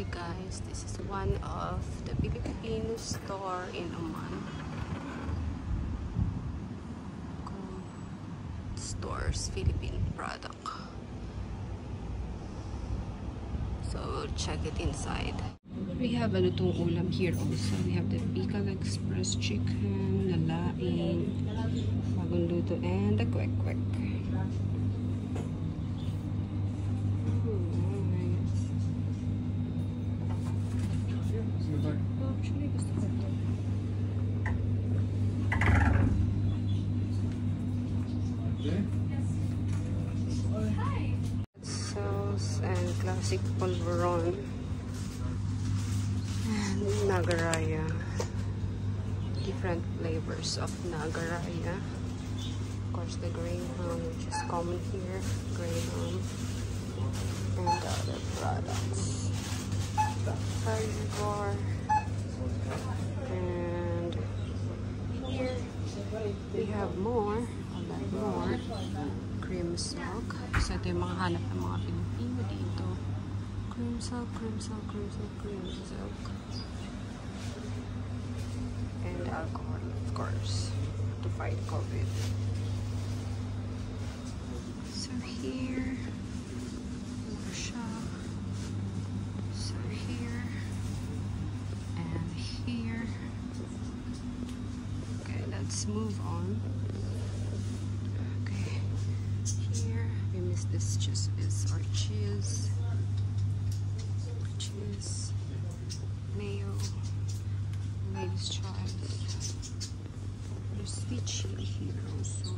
Hi guys, this is one of the Filipino store in Oman. Stores Philippine Product. So we'll check it inside. We have ano tong ulam here also. We have the Bicol Express chicken, lalaing, bagong luto, and the kwek-kwek. Sauce and classic polvoron. And nagaraya. Different flavors of nagaraya. Of course, the greyhound, which is common here. Greyhound. And other products. Carnivore. And here we have more. So ito yung mga hanap ng mga Pilipino dito. Cream silk, cream silk. And alcohol, of course, to fight COVID. So here, this just is our cheese, cheese, mayo, ladies' choice. There's chili here also,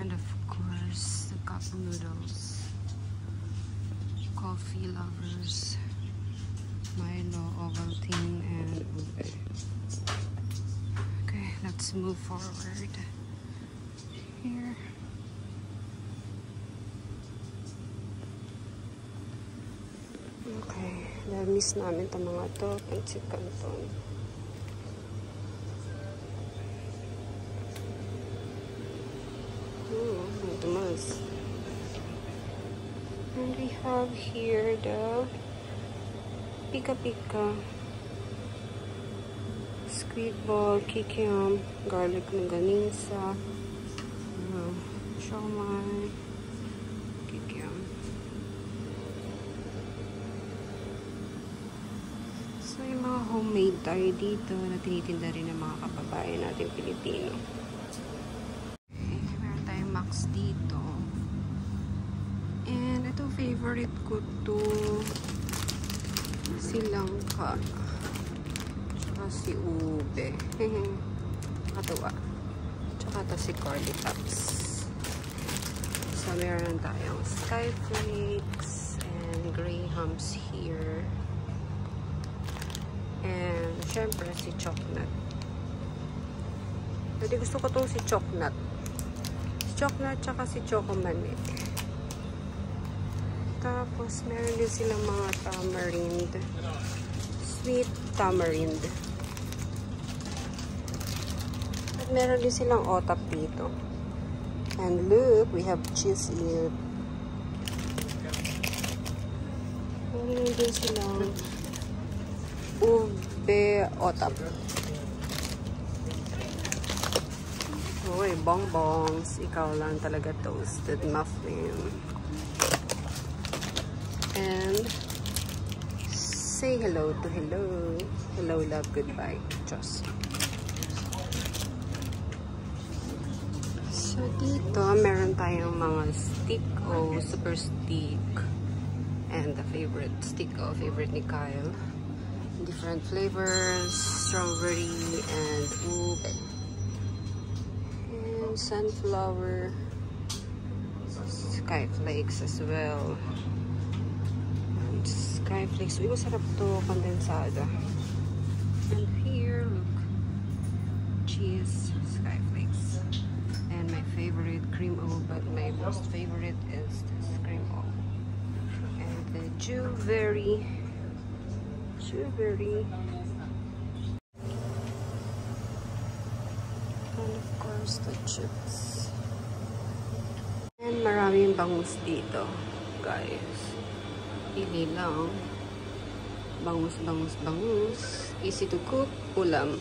and of course the cup noodles coffee lovers, Milo, Ovaltine, and. Okay, let's move forward. Here. Okay, na-miss namin itong mga to. Pancit Canton. Oh, matamas. And we have here the Pika Pika squid ball, kikiam, garlic longganisa, uh, siomai, kikiam. So, yung mga homemade tayo dito na tinitinda rin ng mga kababayan natin Pilipino. Okay, meron tayong Max dito. And ito favorite ko to silangka. Tsaka si ube. Katuwa. Tsaka to si curly tops. So meron tayong skyflakes and grahams here. And syempre si chocnut. Pwede gusto ko tong si chocnut. Si chocnut tsaka si chocomane. Tapos, meron din silang mga tamarind. Sweet tamarind. At meron din silang otap dito. And look, we have cheese here. Meron din silang ube otap. Uy, bongbongs. Ikaw lang talaga toasted muffin and say hello to hello. Hello, love, goodbye. Diyos. So, dito, meron tayong mga stick o super stick. And the favorite stick o favorite ni Kyle. Different flavors, strawberry and ube. And sunflower skyflakes as well. And skyflakes. Uy, masarap to kondensada. And here, look. Cheese skyflakes. Favorite cream o, but my most favorite is this cream o. And the Jewberry. Jewberry. And of course, the chips. And maraming bangus dito. guys. Pili lang. Bangus, bangus, bangus. Easy to cook. Ulam.